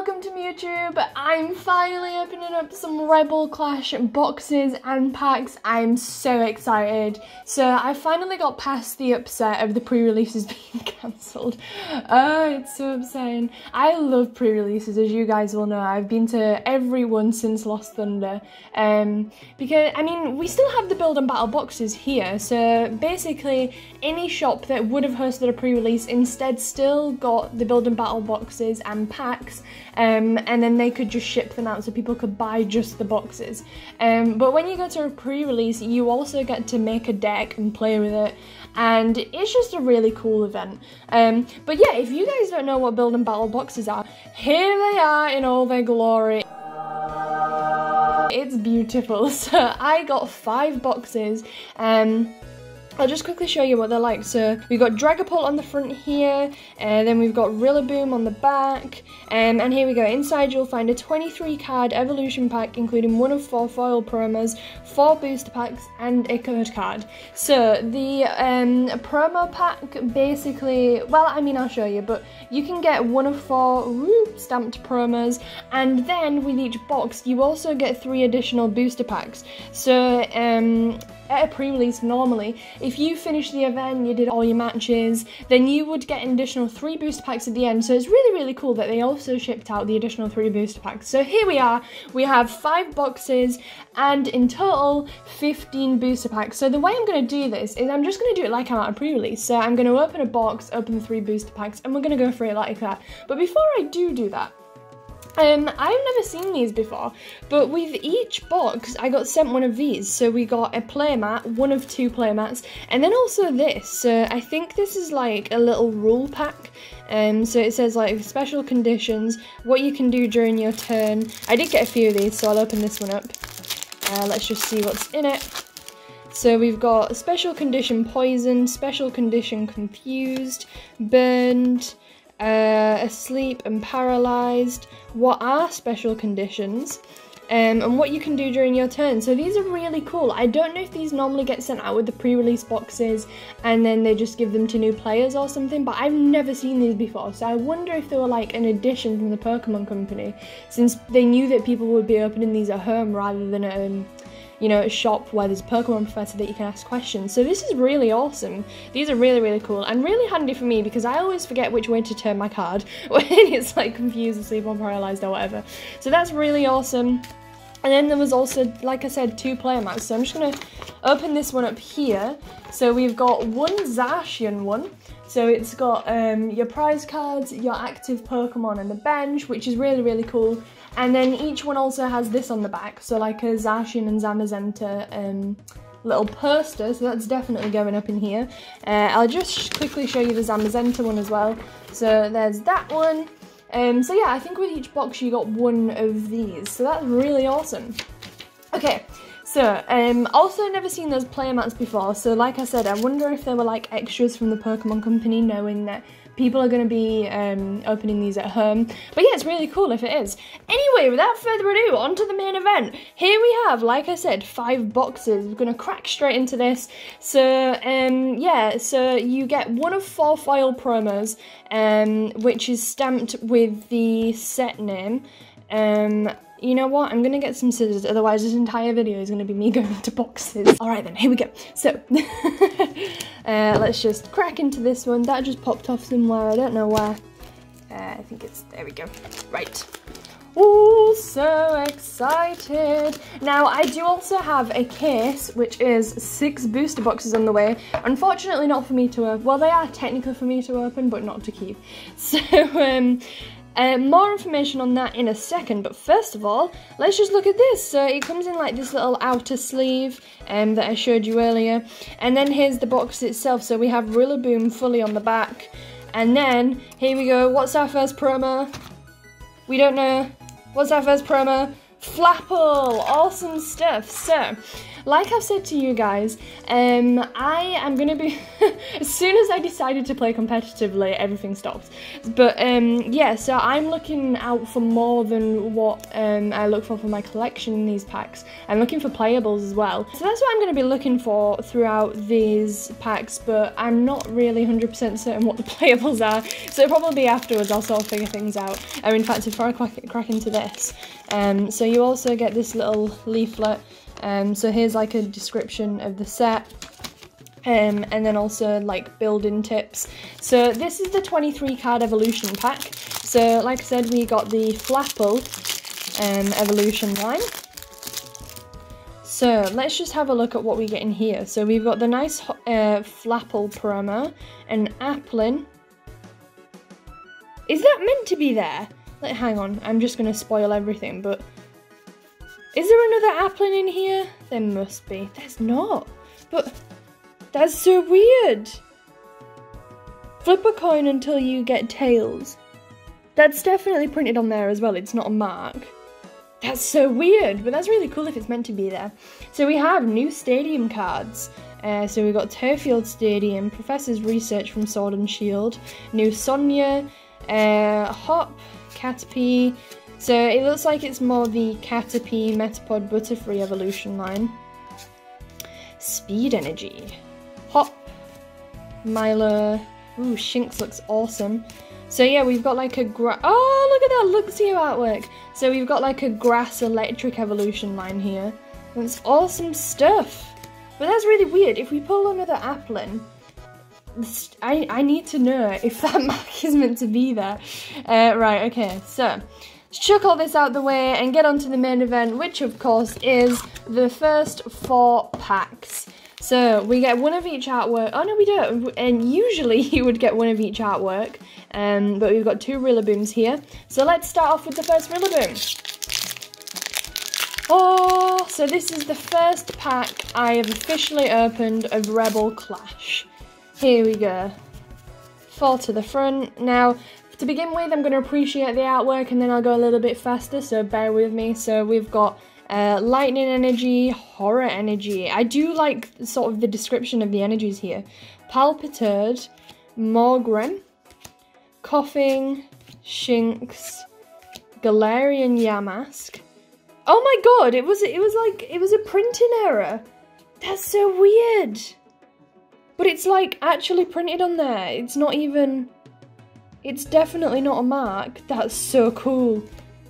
welcome to YouTube. I'm finally opening up some Rebel Clash boxes and packs. I'm so excited. So I finally got past the upset of the pre-releases being cancelled. Oh, it's so upsetting. I love pre-releases, as you guys will know. I've been to every one since Lost Thunder. Um, because, I mean, we still have the build and battle boxes here. So basically, any shop that would have hosted a pre-release instead still got the build and battle boxes and packs um, and then they could just ship them out so people could buy just the boxes. Um, but when you go to a pre-release, you also get to make a deck and play with it, and it's just a really cool event. Um, but yeah, if you guys don't know what build and battle boxes are, here they are in all their glory. It's beautiful. So I got five boxes. Um, I'll just quickly show you what they're like. So we've got Dragapult on the front here, and then we've got Rillaboom on the back, um, and here we go. Inside you'll find a 23 card evolution pack, including one of four foil promos, four booster packs, and a code card. So the um, promo pack basically, well, I mean, I'll show you, but you can get one of four whoop, stamped promos, and then with each box, you also get three additional booster packs. So um, at a pre-release normally, if you finish the event, you did all your matches, then you would get an additional three booster packs at the end. So it's really, really cool that they also shipped out the additional three booster packs. So here we are, we have five boxes and in total 15 booster packs. So the way I'm gonna do this is I'm just gonna do it like I'm at a pre-release. So I'm gonna open a box, open the three booster packs, and we're gonna go through it like that. But before I do do that, um, I've never seen these before, but with each box, I got sent one of these. So we got a playmat, one of two playmats, and then also this. So I think this is like a little rule pack. Um, so it says like special conditions, what you can do during your turn. I did get a few of these, so I'll open this one up. Uh, let's just see what's in it. So we've got special condition poison, special condition confused, burned, uh, asleep and paralyzed, what are special conditions, um, and what you can do during your turn. So these are really cool. I don't know if these normally get sent out with the pre-release boxes and then they just give them to new players or something, but I've never seen these before. So I wonder if they were like an addition from the Pokemon Company, since they knew that people would be opening these at home rather than at um, you know, a shop where there's a Pokemon professor that you can ask questions. So this is really awesome. These are really, really cool and really handy for me because I always forget which way to turn my card when it's like confused, asleep or paralyzed or whatever. So that's really awesome. And then there was also, like I said, two player mats. So I'm just going to open this one up here. So we've got one Zacian one. So it's got um, your prize cards, your active Pokemon and the bench, which is really, really cool. And then each one also has this on the back, so like a Zacian and Zamazenta um, little poster, so that's definitely going up in here. Uh, I'll just quickly show you the Zamazenta one as well. So there's that one. Um, so yeah, I think with each box you got one of these, so that's really awesome. Okay, so, um, also never seen those player mats before, so like I said, I wonder if they were like extras from the Pokemon Company knowing that people are going to be um, opening these at home. But yeah, it's really cool if it is. Anyway, without further ado, on to the main event. Here we have, like I said, five boxes. We're going to crack straight into this. So, um, yeah, so you get one of four foil promos, um, which is stamped with the set name. Um, you know what? I'm gonna get some scissors, otherwise this entire video is gonna be me going into boxes. All right then, here we go. So, uh, let's just crack into this one. That just popped off somewhere, I don't know where. Uh, I think it's, there we go. Right. Oh, so excited. Now, I do also have a case, which is six booster boxes on the way. Unfortunately, not for me to open. Well, they are technically for me to open, but not to keep. So, um, uh, more information on that in a second, but first of all, let's just look at this. So it comes in like this little outer sleeve um, that I showed you earlier. And then here's the box itself. So we have Rillaboom fully on the back. And then, here we go. What's our first promo? We don't know. What's our first promo? Flapple! Awesome stuff. So, like I've said to you guys, um, I am gonna be as soon as I decided to play competitively, everything stopped. But um, yeah, so I'm looking out for more than what um, I look for for my collection in these packs. I'm looking for playables as well. So that's what I'm gonna be looking for throughout these packs, but I'm not really 100% certain what the playables are. So probably afterwards I'll sort of figure things out. Or in fact, before I crack, crack into this, um, so you also get this little leaflet. Um, so here's like a description of the set. Um, and then also like building tips. So this is the 23 card evolution pack. So like I said, we got the Flapple um, evolution line. So let's just have a look at what we get in here. So we've got the nice uh, Flapple promo and Applin. Is that meant to be there? Like, hang on, I'm just gonna spoil everything, but is there another Applin in here? There must be. There's not. But that's so weird. Flip a coin until you get tails. That's definitely printed on there as well. It's not a mark. That's so weird, but that's really cool if it's meant to be there. So we have new stadium cards. Uh, so we've got Turffield Stadium, Professor's Research from Sword and Shield, new Sonia, uh, Hop, Caterpie. So it looks like it's more the Caterpie, Metapod, Butterfree evolution line. Speed Energy. Hop. Milo. Ooh, Shinx looks awesome. So yeah, we've got like a gra- Oh, look at that Luxio artwork! So we've got like a grass electric evolution line here. That's awesome stuff! But that's really weird. If we pull another Applin, I, I need to know if that mark is meant to be there. Uh, right, okay, so chuck all this out the way and get on to the main event, which of course is the first four packs. So we get one of each artwork. Oh no, we don't. And usually you would get one of each artwork. Um, but we've got two Rillabooms here. So let's start off with the first Rillaboom. Oh, so this is the first pack I have officially opened of Rebel Clash. Here we go. Fall to the front. Now, to begin with, I'm going to appreciate the artwork and then I'll go a little bit faster, so bear with me. So we've got uh, lightning energy, horror energy. I do like sort of the description of the energies here. Palpitoad, Morgrem, Koffing, Shinx, Galarian Yamask. Oh my god, it was it was like it was a printing error. That's so weird. But it's like actually printed on there. It's not even... It's definitely not a mark. That's so cool.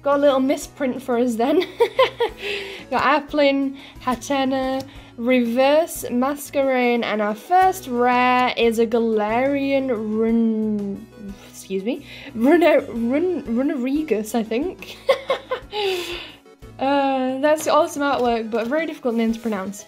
Got a little misprint for us then. Got Applin, Hatenna, Reverse Masquerain, and our first rare is a Galarian Run... Excuse me? Run... Run... Runerigus, I think. uh, that's awesome artwork, but a very difficult name to pronounce.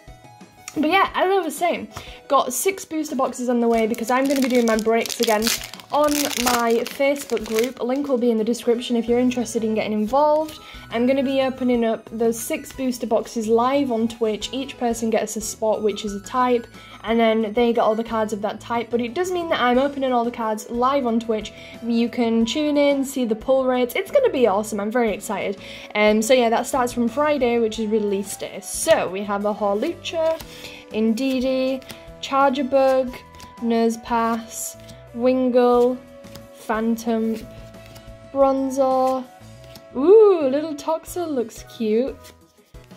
But yeah, as I was saying, got six booster boxes on the way because I'm going to be doing my breaks again on my Facebook group. A link will be in the description if you're interested in getting involved. I'm going to be opening up those six booster boxes live on Twitch. Each person gets a spot, which is a type, and then they get all the cards of that type. But it does mean that I'm opening all the cards live on Twitch. You can tune in, see the pull rates. It's going to be awesome. I'm very excited. Um, so yeah, that starts from Friday, which is release day. So we have a Hawlucha, Indeedee, Charjabug, Nosepass, Wingull, Phantom, Bronzor. Ooh, little Toxel looks cute.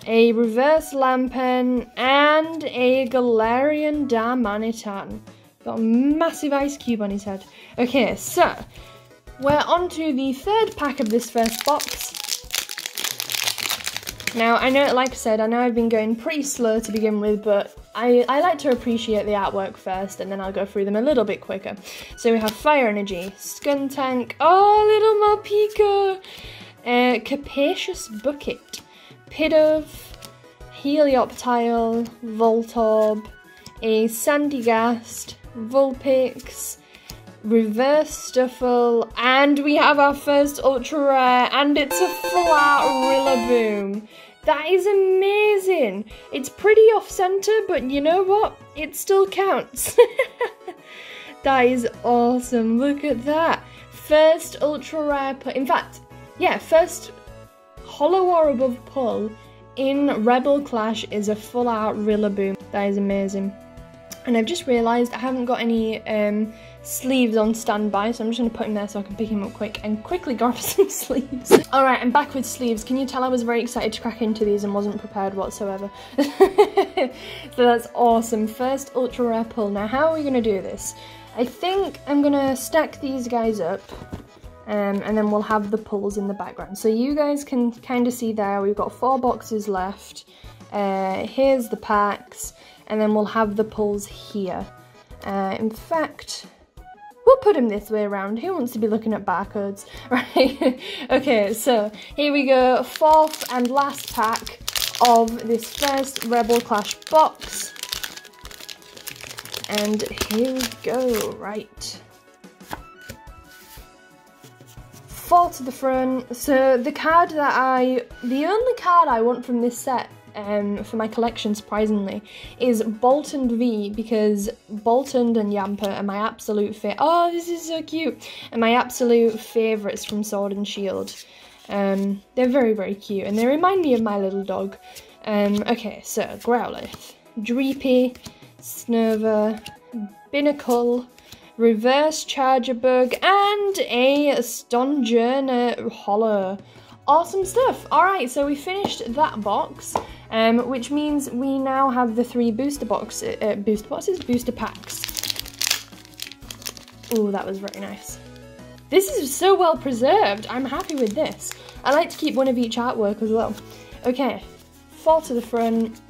A reverse Lampent and a Galarian Darmanitan. Got a massive ice cube on his head. Okay, so we're on to the third pack of this first box. Now, I know, like I said, I know I've been going pretty slow to begin with, but I, I like to appreciate the artwork first and then I'll go through them a little bit quicker. So we have Fire Energy, Skuntank, oh, little Morpeko, uh, Capacious Bucket, Pidove, Helioptile, Voltorb, a Sandygast, Vulpix, Reverse Stufful, and we have our first Ultra Rare, and it's a flat Rillaboom. That is amazing. It's pretty off center, but you know what? It still counts. that is awesome. Look at that. First ultra rare pull. In fact, yeah, first hollow or above pull in Rebel Clash is a full out Rillaboom. That is amazing. And I've just realised I haven't got any um, sleeves on standby, so I'm just going to put him there so I can pick him up quick and quickly grab some sleeves. Alright, I'm back with sleeves. Can you tell I was very excited to crack into these and wasn't prepared whatsoever? so that's awesome. First Ultra Rare pull. Now, how are we going to do this? I think I'm going to stack these guys up. Um, and then we'll have the pulls in the background. So you guys can kind of see there, we've got four boxes left. Uh, here's the packs and then we'll have the pulls here. Uh, in fact, we'll put them this way around. Who wants to be looking at barcodes, right? okay, so here we go, fourth and last pack of this first Rebel Clash box. And here we go, right. Four to the front. So the card that I, the only card I want from this set um, for my collection, surprisingly, is Boltund V because Boltund and Yamper are my absolute favorite. Oh, this is so cute! And my absolute favourites from Sword and Shield. Um, they're very, very cute and they remind me of my little dog. Um, okay, so Growlithe, Dreepy, Snover, Binacle, Reverse Charjabug, and a Stonjourner Holo. Awesome stuff. Alright, so we finished that box um, which means we now have the three booster box, uh, booster boxes, booster packs. Oh, that was very nice. This is so well preserved. I'm happy with this. I like to keep one of each artwork as well. Okay, fall to the front.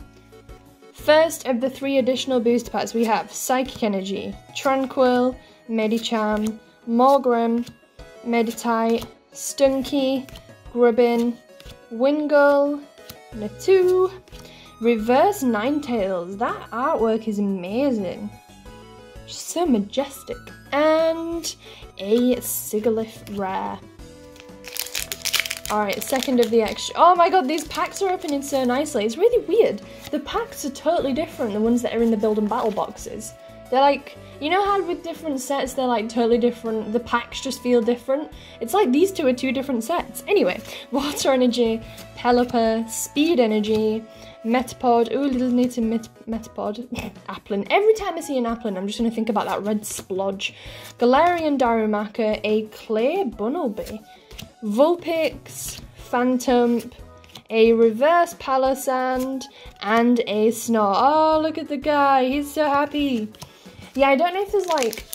First of the three additional booster packs, we have Psychic Energy, Tranquill, Medicham, Morgrem, Meditite, Stunky, Grubbin, Wingull, Natu, Reverse Ninetales. That artwork is amazing. So majestic. And a Sigilyph Rare. Alright, second of the extra. Oh my god, these packs are opening so nicely. It's really weird. The packs are totally different, the ones that are in the build and battle boxes. They're like, you know how with different sets they're like totally different, the packs just feel different? It's like these two are two different sets. Anyway, Water Energy, Pelipper, Speed Energy, Metapod, ooh, little native met Metapod, Applin. Every time I see an Applin, I'm just going to think about that red splodge. Galarian Darumaka, a Clay Bunnelby, Vulpix, Phantom, a reverse Palossand, and a Snore. Oh, look at the guy, he's so happy. Yeah, I don't know if there's like,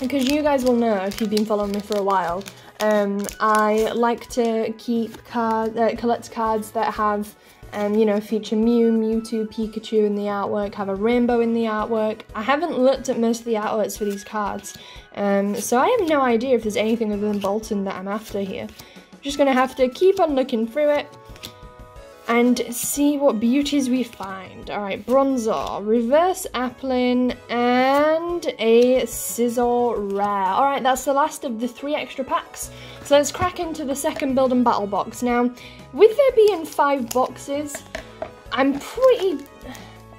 because you guys will know if you've been following me for a while, um, I like to keep card, uh, collect cards that have, um, you know, feature Mew, Mewtwo, Pikachu in the artwork, have a rainbow in the artwork. I haven't looked at most of the artworks for these cards, um, so I have no idea if there's anything other than Boltund that I'm after here. Just gonna have to keep on looking through it and see what beauties we find. Alright, Bronzor, Reverse Applin, and a Scizor Rare. Alright, that's the last of the three extra packs. So let's crack into the second Build and Battle box. Now, with there being five boxes, I'm pretty...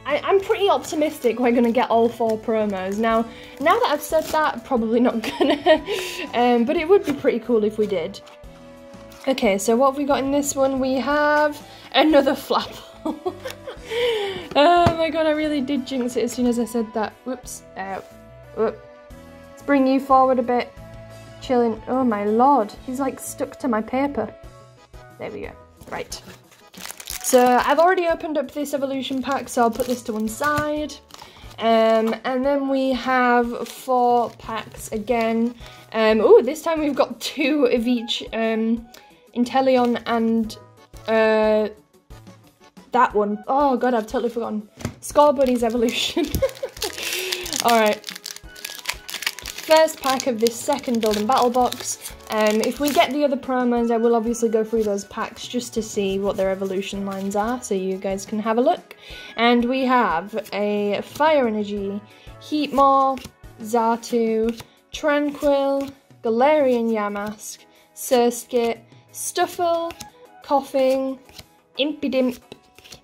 I, am pretty optimistic we're going to get all four promos. Now, now that I've said that, probably not gonna, um, but it would be pretty cool if we did. Okay, so what have we got in this one? We have another flap. oh my god, I really did jinx it as soon as I said that. Whoops. Uh, whoop. Let's bring you forward a bit. Chilling. Oh my lord, he's like stuck to my paper. There we go. Right. So I've already opened up this evolution pack, so I'll put this to one side. Um, and then we have four packs again. Um, oh, this time we've got two of each um, Inteleon and uh, that one. Oh god, I've totally forgotten. Scorbunny's Evolution. Alright. First pack of this second Build and Battle box. Um, if we get the other promos, I will obviously go through those packs just to see what their evolution lines are, so you guys can have a look. And we have a Fire Energy, Heatmor, Xatu, Tranquill, Galarian Yamask, Surskit, Stufful, Koffing, Impidimp,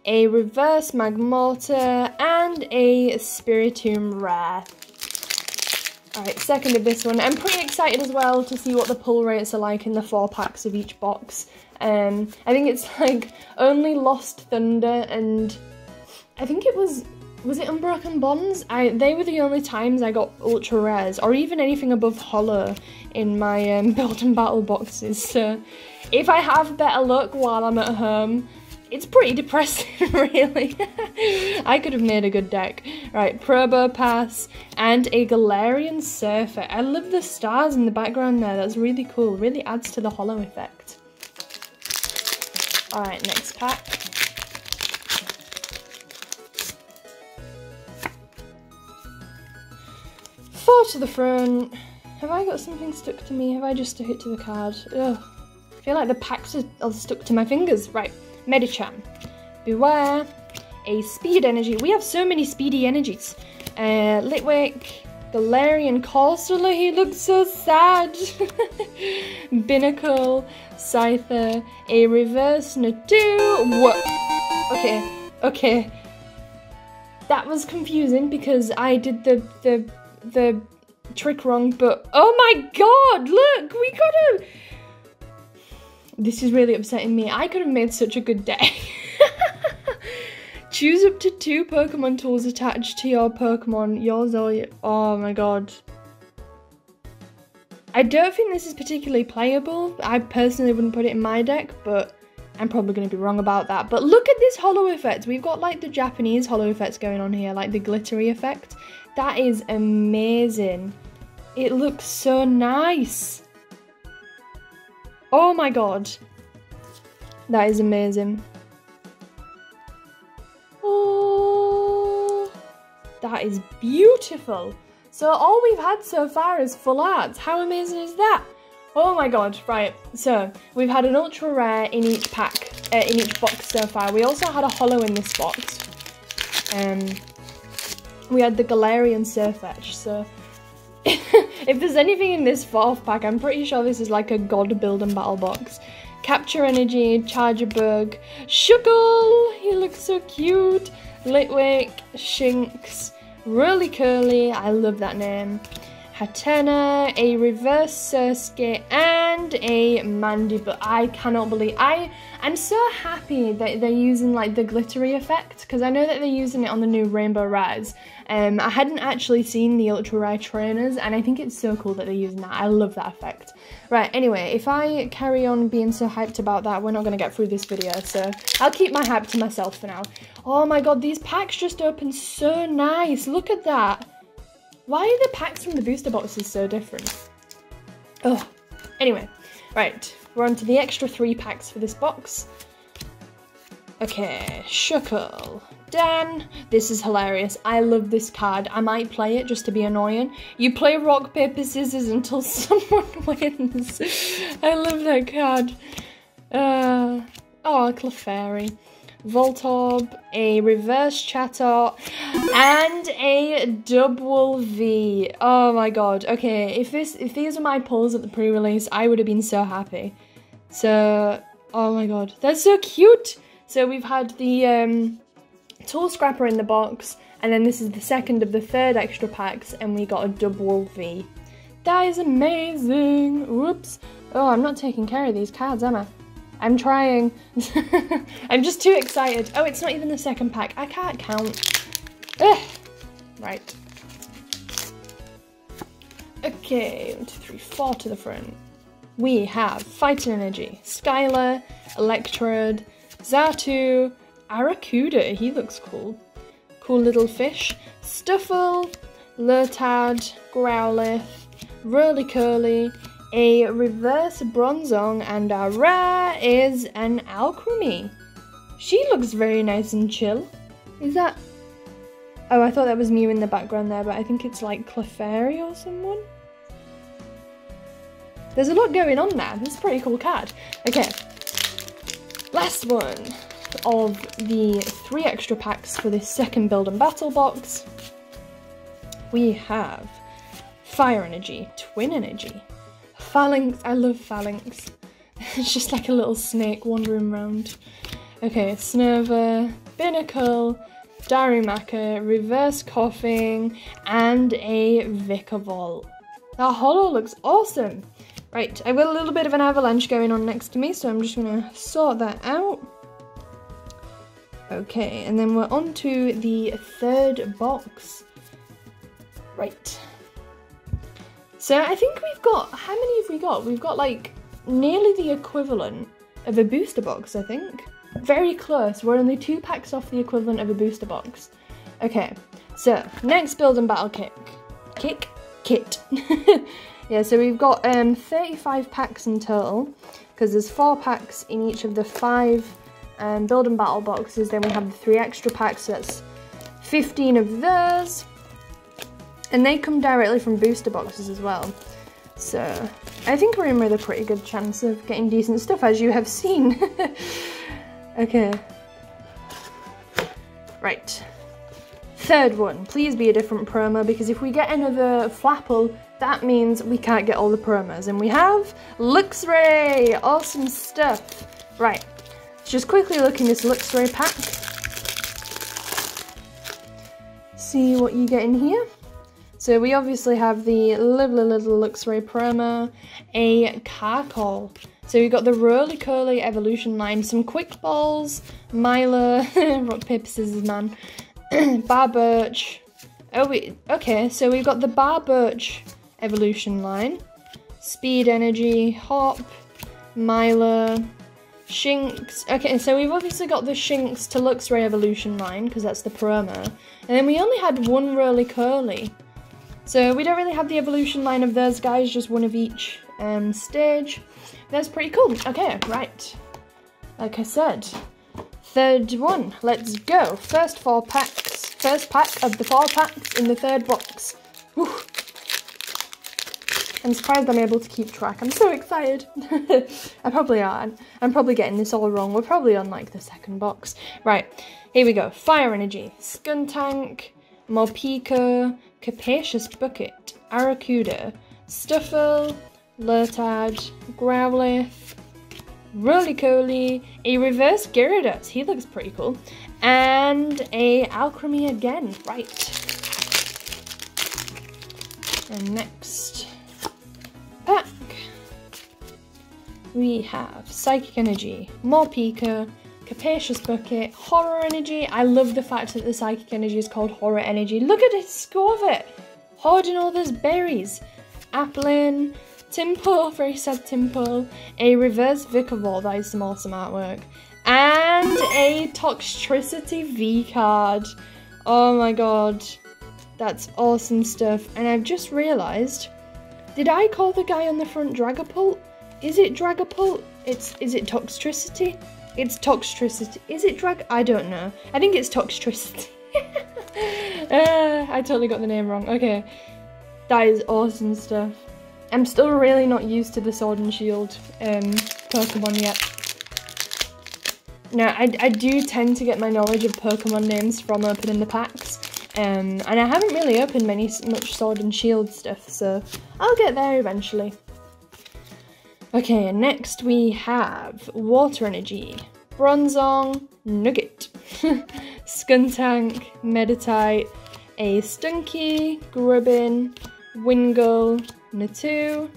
a Reverse Magmortar, and a Spiritomb Rare. Alright, second of this one. I'm pretty excited as well to see what the pull rates are like in the four packs of each box. Um, I think it's like only Lost Thunder and I think it was was it Unbroken Bonds? I they were the only times I got ultra rares or even anything above hollow in my um, build and battle boxes. So if I have better luck while I'm at home, it's pretty depressing, really. I could have made a good deck. Right, Probopass and a Galarian Sirfetch'd. I love the stars in the background there. That's really cool. Really adds to the hollow effect. Alright, next pack. Four to the front. Have I got something stuck to me? Have I just stuck it to the card? Ugh. I feel like the packs are stuck to my fingers. Right. Medicham, Bewear, a Speed Energy. We have so many speedy energies. Uh, Litwick, Galarian Corsola, he looks so sad. Binacle, Scyther, a Reverse Natu. What? Okay, okay. That was confusing because I did the the the trick wrong, but oh my god, look, we got a this is really upsetting me. I could have made such a good day. Choose up to two Pokemon tools attached to your Pokemon. Yours or your... Oh my god. I don't think this is particularly playable. I personally wouldn't put it in my deck, but I'm probably going to be wrong about that. But look at this hollow effect. We've got like the Japanese hollow effects going on here, like the glittery effect. That is amazing. It looks so nice. Oh my god. That is amazing. Oh, that is beautiful. So all we've had so far is full arts. How amazing is that? Oh my god, right. So we've had an ultra rare in each pack, uh, in each box so far. We also had a hollow in this box. Um, we had the Galarian Sirfetch'd, so if there's anything in this fourth pack, I'm pretty sure this is like a god build and battle box. Capture Energy, Charjabug, Shuckle, he looks so cute, Litwick, Shinx, Rolycoly, I love that name, Hatenna, a Reverse Surskit, and a Mandible. I cannot believe, I, I'm so happy that they're using like the glittery effect, because I know that they're using it on the new Rainbow Rise, um, I hadn't actually seen the Ultra Rare trainers and I think it's so cool that they're using that. I love that effect. Right, anyway, if I carry on being so hyped about that, we're not going to get through this video, so I'll keep my hype to myself for now. Oh my god, these packs just opened so nice. Look at that. Why are the packs from the booster boxes so different? Oh, anyway, right, we're on to the extra three packs for this box. Okay, Shuckle, Dan, this is hilarious. I love this card. I might play it just to be annoying. You play rock, paper, scissors until someone wins. I love that card. Uh, oh, Clefairy. Voltorb, a reverse Chatot, and a Dubwool V. Oh my god. Okay, if this if these are my pulls at the pre-release, I would have been so happy. So, oh my god. That's so cute. So we've had the um tool scrapper in the box, and then this is the second of the third extra packs, and we got a Dubwool V. That is amazing! Whoops. Oh, I'm not taking care of these cards, am I? I'm trying. I'm just too excited. Oh, it's not even the second pack. I can't count. Ugh. Right. Okay, one, two, three, four to the front. We have Fighting Energy, Skyla, Electrode, Xatu, Arrokuda, he looks cool. Cool little fish. Stufful, Lurtad, Growlithe, Rolycoly, a reverse Bronzong, and our rare is an Alcremie. She looks very nice and chill. Is that... Oh, I thought that was Mew in the background there, but I think it's like Clefairy or someone. There's a lot going on there. This is a pretty cool card. Okay. Last one of the three extra packs for this second build and battle box, we have Fire Energy, Twin Energy, Falinks, I love Falinks. it's just like a little snake wandering around. Okay, Snerva, Binacle, Darumaka, Reverse Koffing, and a Vikavolt. That holo looks awesome. Right, I've got a little bit of an avalanche going on next to me, so I'm just gonna sort that out. Okay, and then we're on to the third box. Right. So I think we've got, how many have we got? We've got like nearly the equivalent of a booster box, I think. Very close, we're only two packs off the equivalent of a booster box. Okay, so next build and battle kick. Kick? Kit. yeah, so we've got um, 35 packs in total, because there's four packs in each of the five um, build and battle boxes. Then we have the three extra packs, so that's 15 of those. And they come directly from booster boxes as well. So I think we're in with a pretty good chance of getting decent stuff, as you have seen. okay. Right. Third one, please be a different promo, because if we get another Flapple, that means we can't get all the promos. And we have Luxray! Awesome stuff. Right, just quickly look in this Luxray pack. See what you get in here. So we obviously have the lovely little Luxray promo, a Carkol. So we've got the Rolycoly Evolution line, some Quick Balls, Milo, Rock, Paper, Scissors Man, Birch. Oh, wait, okay, so we've got the Birch Evolution line, Speed Energy, Hop, Milo, Shinx. Okay, so we've obviously got the Shinx to Luxray Evolution line, because that's the promo. And then we only had one Rolycoly. So we don't really have the evolution line of those guys, just one of each um, stage. That's pretty cool. Okay, right. Like I said, third one. Let's go. First four packs. First pack of the four packs in the third box. Whew. I'm surprised I'm able to keep track. I'm so excited. I probably aren't. I'm probably getting this all wrong. We're probably on like the second box. Right, here we go. Fire Energy, Skuntank, Morpeko, Capacious Bucket, Arrokuda, Stufful, Lurtad, Growlithe, Rolycoly, a Reverse Gyarados, he looks pretty cool, and a Alcremie again, right. And next pack, we have Psychic Energy, Morpeko, Capacious Bucket, eh, Horror Energy. I love the fact that the Psychic Energy is called Horror Energy. Look at it, Skwovet! Hoarding all those berries. Applin, Tympole, very sad Tympole, a Reverse Vikavolt, that is some awesome artwork, and a Toxtricity V card. Oh my god, that's awesome stuff. And I've just realised, did I call the guy on the front Dragapult? Is it Dragapult? It's, is it Toxtricity? It's Toxtricity. Is it drug? I don't know. I think it's Toxtricity. uh, I totally got the name wrong. Okay. That is awesome stuff. I'm still really not used to the Sword and Shield um, Pokemon yet. Now, I, I do tend to get my knowledge of Pokemon names from opening the packs. Um, and I haven't really opened many much Sword and Shield stuff, so I'll get there eventually. Okay, next we have Water Energy, Bronzong, Nugget, Skuntank, Meditite, a Stunky, Grubbin, Wingull, Natu,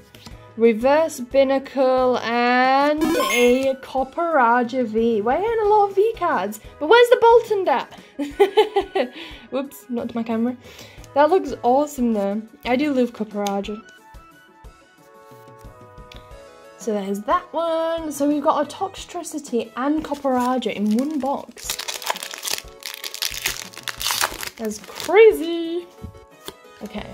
Reverse Binacle, and a Copperajah V. We're in a lot of V cards, but where's the Boltund at? Whoops, not to my camera. That looks awesome though. I do love Copperajah. So there's that one. So we've got a Toxtricity and Copperajah in one box. That's crazy. Okay.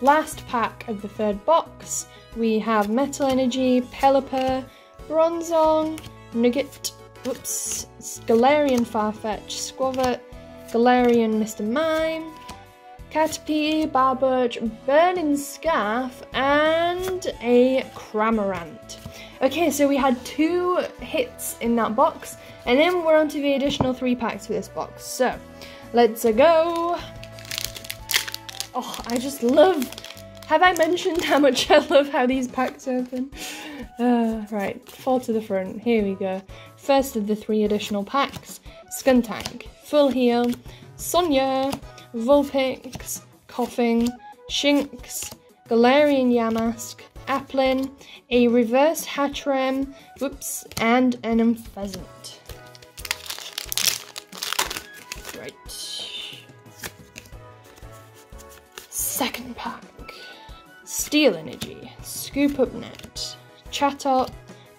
Last pack of the third box. We have Metal Energy, Pelipper, Bronzong, Nugget, oops, Galarian Farfetch, Skwovet, Galarian Mr. Mime, Caterpie, Barboach, Burning Scarf, and a Cramorant. Okay, so we had two hits in that box, and then we're on to the additional three packs for this box. So, let's go. Oh, I just love... Have I mentioned how much I love how these packs open? Uh, right, fall to the front. Here we go. First of the three additional packs. Skuntank, Full Heal, Sonia, Vulpix, Koffing, Shinx, Galarian Yamask, Applin, a reverse Hattrem, whoops, and Unfezant. Right. Second pack. Steel Energy, Scoop Up Net, Chatot,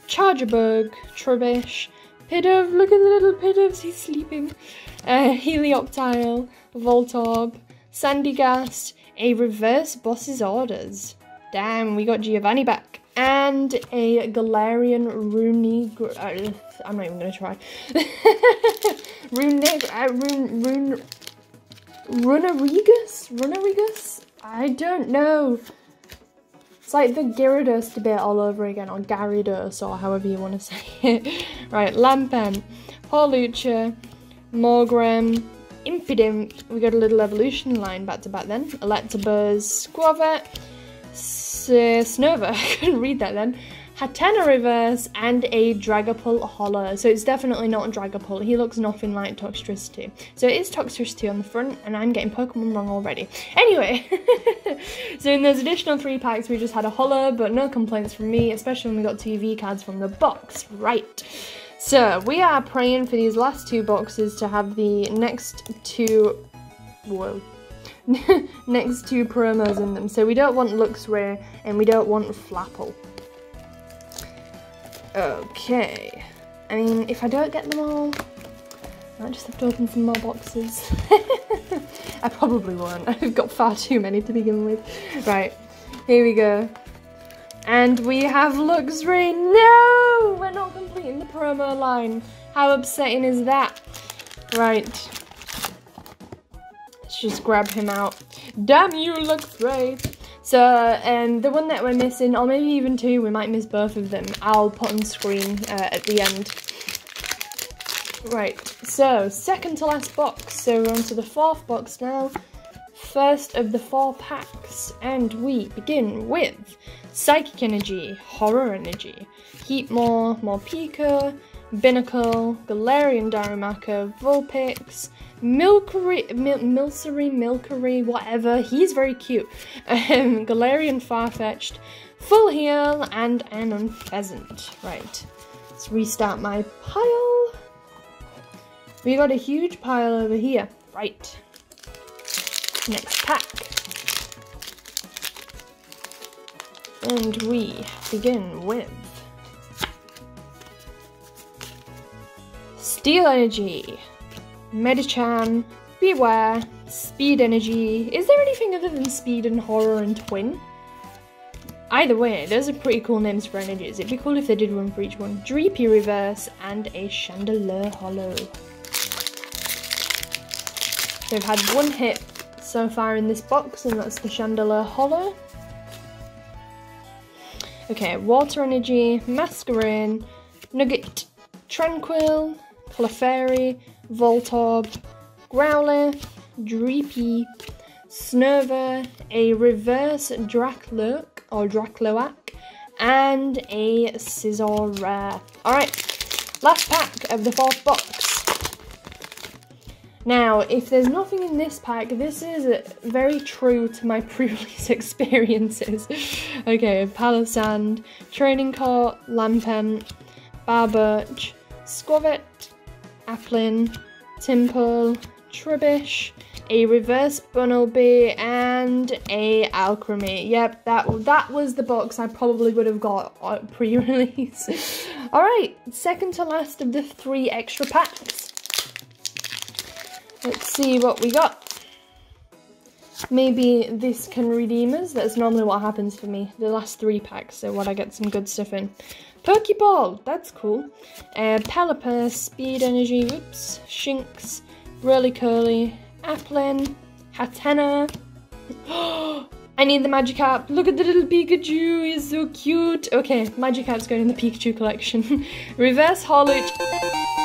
Charjabug, Trubbish, Pidove, look at the little Pidove, he's sleeping, uh, Helioptile, Voltorb, Sandygast, a reverse boss's orders. Damn, we got Giovanni back. And a Galarian Rooney. Uh, I'm not even gonna try. Rune, uh, Rune, Rune, Runerigus? Runerigus? I don't know. It's like the Gyarados debate all over again, or Gyarados, or however you want to say it. right, Lampent, Hawlucha, Morgrem, Impidimp, we got a little evolution line back to back then. Electabuzz, Skwovet, Snover, I couldn't read that then. Hatenna Reverse, and a Dragapult Holo. So it's definitely not a Dragapult. He looks nothing like Toxtricity. So it is Toxtricity on the front, and I'm getting Pokemon wrong already. Anyway, so in those additional three packs, we just had a Holo, but no complaints from me, especially when we got two V cards from the box. Right. So we are praying for these last two boxes to have the next two, whoa, next two promos in them. So we don't want Luxray and we don't want Flapple. Okay. I mean, if I don't get them all, I might just have to open some more boxes. I probably won't. I've got far too many to begin with. Right, here we go. And we have Luxray. No! We're not completing the promo line. How upsetting is that? Right. Let's just grab him out. Damn you, Luxray! So, um, the one that we're missing, or maybe even two, we might miss both of them, I'll put on screen uh, at the end. Right, so, second to last box. So we're on to the fourth box now. First of the four packs. And we begin with Psychic Energy, Horror Energy, Heatmor, Morpeko, Binacle, Galarian Darumaka, Vulpix, Milcery, Mil Milcery, Milcery, whatever. He's very cute. Um, Galarian Farfetch'd, Full Heal, and an Unfezant. Right, let's restart my pile. We got a huge pile over here. Right. Next pack. And we begin with Steel Energy, Medicham, Bewear, Speed Energy. Is there anything other than Speed and Horror and Twin? Either way, those are pretty cool names for energies. It'd be cool if they did one for each one. Dreepy Reverse and a Chandelure Holo. We've had one hit so far in this box, and that's the Chandelure Hollow. Okay, Water Energy, Masquerain, Nugget, Tranquill, Clefairy, Voltorb, Growlithe, Dreepy, Snover, a reverse Drakloak or Drakloak, and a Scizor Rare. Alright, last pack of the fourth box. Now, if there's nothing in this pack, this is very true to my previous experiences. okay, Palossand, Training Court, Lampent, Barboach, Skwovet, Applin, Tympole, Trubbish, a reverse Bunnelby, and a Alcremie. Yep, that that was the box I probably would have got uh, pre-release. Alright, second to last of the three extra packs. Let's see what we got. Maybe this can redeem us. That's normally what happens for me. The last three packs, so what I get some good stuff in. Pokeball, that's cool. Uh, Pelipper, Speed Energy, oops, Shinx, Rolycoly, Applin, Hatenna. I need the Magikarp. Look at the little Pikachu, he's so cute. Okay, Magikarp's going in the Pikachu collection. Reverse Hawlucha.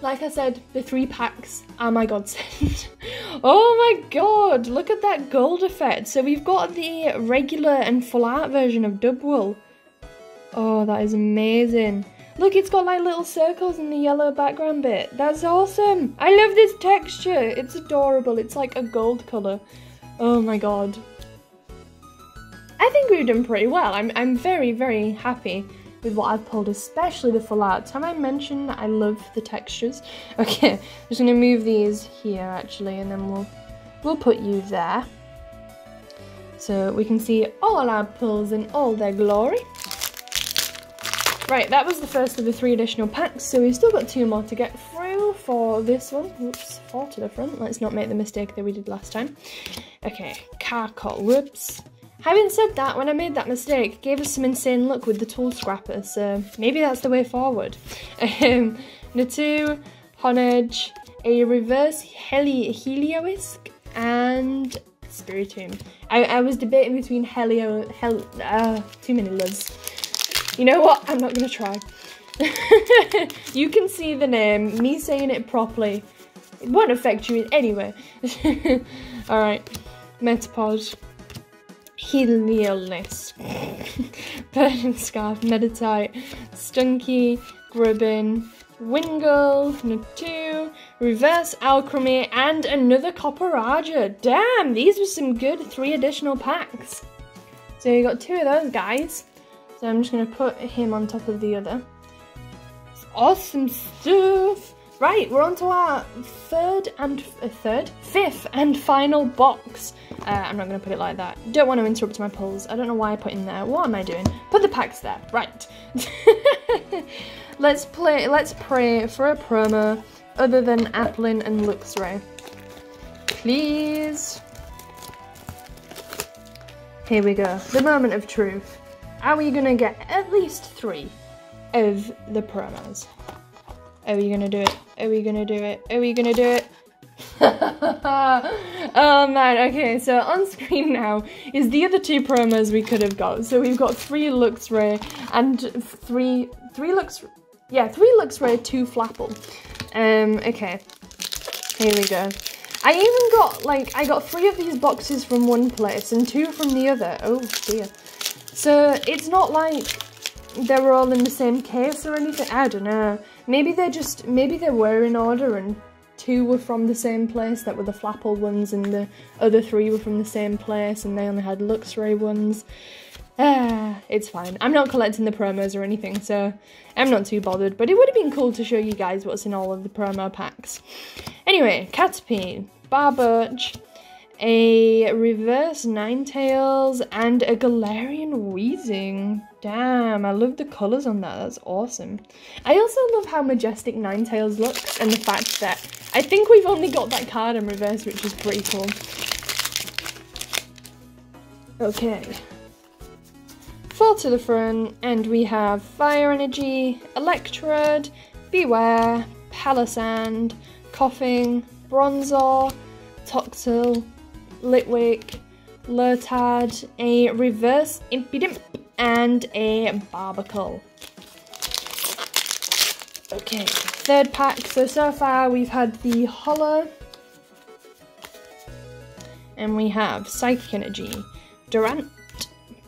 Like I said, the three packs are my godsend. oh my god, look at that gold effect. So we've got the regular and full art version of Dubwool. Oh, that is amazing. Look, it's got like little circles in the yellow background bit. That's awesome. I love this texture. It's adorable. It's like a gold colour. Oh my god. I think we've done pretty well. I'm, I'm very, very happy with what I've pulled, especially the full arts. Have I mentioned I love the textures? Okay, I'm just gonna move these here actually, and then we'll we'll put you there. So we can see all our pulls in all their glory. Right, that was the first of the three additional packs, so we've still got two more to get through for this one. Whoops, four to the front. Let's not make the mistake that we did last time. Okay, car Carkol, whoops. Having said that, when I made that mistake, gave us some insane luck with the tool scrapper, so maybe that's the way forward. Um, Natu, Honedge, a reverse Heli and Spiritomb. I, I was debating between Helio, Hel, uh, too many loves. You know what? I'm not to try. you can see the name. Me saying it properly. It won't affect you anyway. Alright. Metapod. Heliolisk. Burning Scarf. Meditite. Stunky. Grubbin. Wingull, Natu, Reverse Alchemy, and another Copperajah. Damn, these were some good three additional packs. So you got two of those guys. So I'm just to put him on top of the other. Awesome stuff. Right, we're on to our third and uh, third, fifth and final box. Uh, I'm not going to put it like that. Don't want to interrupt my pulls. I don't know why I put in there. What am I doing? Put the packs there. Right. let's play. Let's pray for a promo other than Applin and Luxray. Please. Here we go. The moment of truth. Are we gonna get at least three of the promos? Are we gonna do it? Are we gonna do it? Are we gonna do it? oh man, okay, so on screen now is the other two promos we could have got. So we've got three Luxray and three, three looks, yeah, three Luxray, two Flapple. Um, okay, here we go. I even got, like, I got three of these boxes from one place and two from the other. Oh dear. So it's not like they were all in the same case or anything. I don't know. Maybe they're just, maybe they were in order and two were from the same place that were the Flapple ones and the other three were from the same place and they only had Luxray ones. Ah, it's fine. I'm not collecting the promos or anything, so I'm not too bothered. But it would have been cool to show you guys what's in all of the promo packs. Anyway, Caterpie, Barboach, a reverse Ninetales, and a Galarian Weezing. Damn, I love the colours on that, that's awesome. I also love how majestic Ninetales looks and the fact that I think we've only got that card in reverse, which is pretty cool. Okay. Fall to the front, and we have Fire Energy, Electrode, Bewear, Palossand, Koffing, Bronzor, Toxel, Litwick, Lurtad, a Reverse Impidimp, and a Barbaracle. Okay, third pack. So, so far we've had the Holo, and we have Psychic Energy, Durant,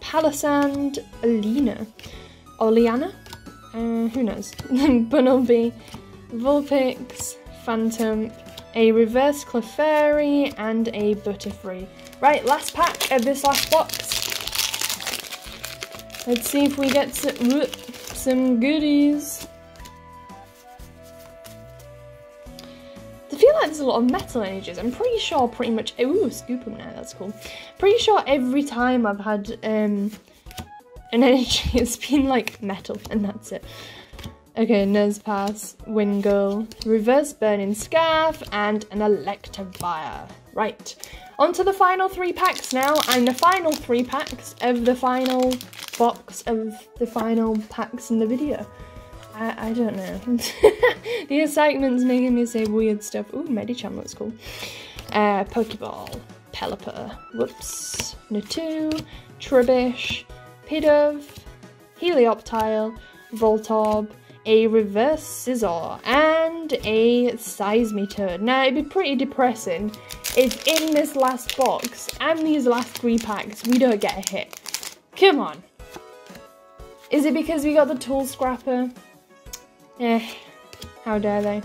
Palossand, Alina, Oleana, uh, who knows, Bunnelby, Vulpix, Phantump, a reverse Clefairy, and a Butterfree. Right, last pack of this last box. Let's see if we get some, some goodies. I feel like there's a lot of metal energies. I'm pretty sure pretty much... Ooh, scoop them now, that's cool. Pretty sure every time I've had um, an energy, it's been like metal, and that's it. Okay, Nosepass, Wingull, Reverse Burning Scarf, and an Electivire. Right, on to the final three packs now, and the final three packs of the final box of the final packs in the video. I, I don't know. the excitement's making me say weird stuff. Ooh, Medicham looks cool. Uh, Pokeball, Pelipper, whoops, Natu, Trubbish, Pidove, Helioptile, Voltorb, a reverse Scizor, and a seismitoad. Now, it'd be pretty depressing if in this last box and these last three packs we don't get a hit. Come on. Is it because we got the tool scrapper? Eh, how dare they?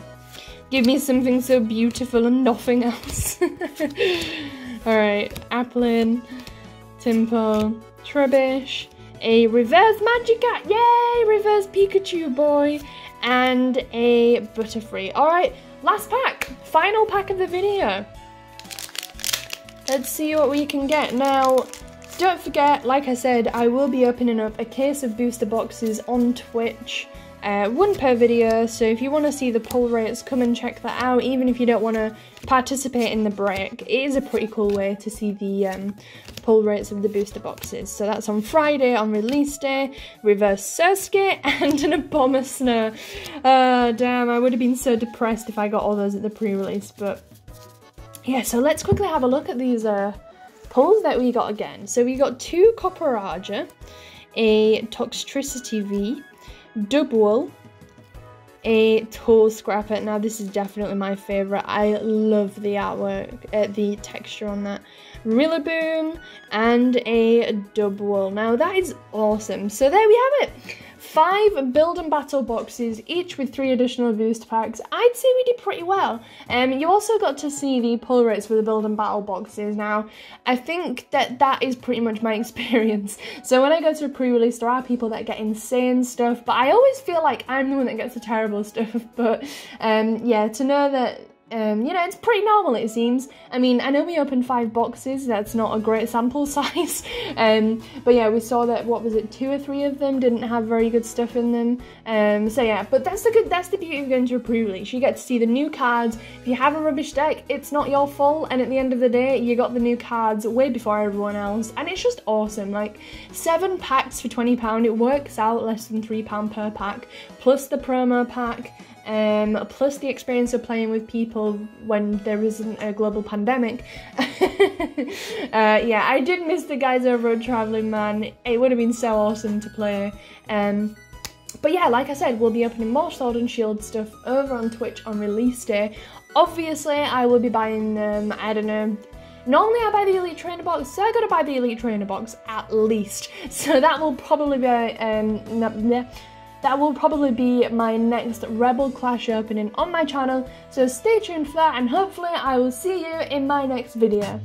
Give me something so beautiful and nothing else. Alright, Applin, Tympole, Trubbish, a reverse Magikarp, yay! Reverse Pikachu boy, and a Butterfree. Alright, last pack, final pack of the video. Let's see what we can get. Now, don't forget, like I said, I will be opening up a case of booster boxes on Twitch. Uh, one per video, so if you want to see the pull rates, come and check that out, even if you don't want to participate in the break. It is a pretty cool way to see the um, pull rates of the booster boxes. So that's on Friday, on release day, reverse Surskit, and an Abomasnow. Uh, damn, I would have been so depressed if I got all those at the pre-release, but yeah, so let's quickly have a look at these uh, pulls that we got again. So we got two Copperajah, a Toxtricity V, Dubwool, a Tool Scrapper. Now this is definitely my favourite. I love the artwork, uh, the texture on that. Rillaboom and a Dubwool. Now that is awesome. So there we have it five build and battle boxes, each with three additional boost packs. I'd say we did pretty well. Um, you also got to see the pull rates for the build and battle boxes. Now, I think that that is pretty much my experience. So when I go to a pre-release, there are people that get insane stuff, but I always feel like I'm the one that gets the terrible stuff. But um, yeah, to know that um, you know, it's pretty normal it seems. I mean, I know we opened five boxes, that's not a great sample size. um, but yeah, we saw that, what was it, two or three of them didn't have very good stuff in them. Um, so yeah, but that's the good, that's the beauty of going to a pre-release. You get to see the new cards. If you have a rubbish deck, it's not your fault. And at the end of the day, you got the new cards way before everyone else. And it's just awesome. Like, seven packs for £20, it works out less than £3 per pack, plus the promo pack um, plus the experience of playing with people when there isn't a global pandemic. uh, yeah, I did miss the guys over at Travelling Man. It would have been so awesome to play. Um, but yeah, like I said, we'll be opening more Sword and Shield stuff over on Twitch on release day. Obviously, I will be buying them, I don't know, Normally I buy the Elite Trainer box, so I gotta buy the Elite Trainer box at least. So that will probably be, um, that will probably be my next Rebel Clash opening on my channel, so stay tuned for that and hopefully I will see you in my next video.